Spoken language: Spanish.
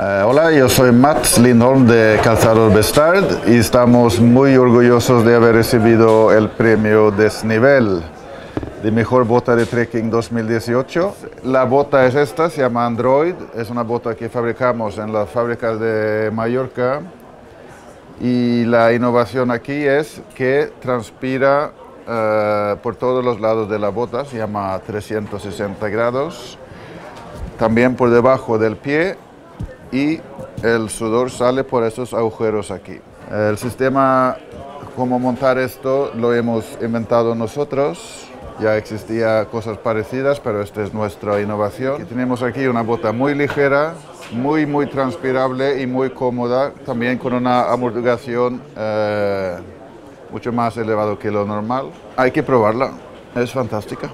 Hola, yo soy Mats Lindholm de Calzado Bestard y estamos muy orgullosos de haber recibido el premio Desnivel de mejor bota de trekking 2018. La bota es esta, se llama Android, es una bota que fabricamos en las fábricas de Mallorca y la innovación aquí es que transpira eh, por todos los lados de la bota, se llama 360 grados, también por debajo del pie y el sudor sale por esos agujeros aquí. El sistema, cómo montar esto, lo hemos inventado nosotros. Ya existía cosas parecidas, pero esta es nuestra innovación. tenemos aquí una bota muy ligera, muy, muy transpirable y muy cómoda, también con una amortiguación eh, mucho más elevado que lo normal. Hay que probarla, es fantástica.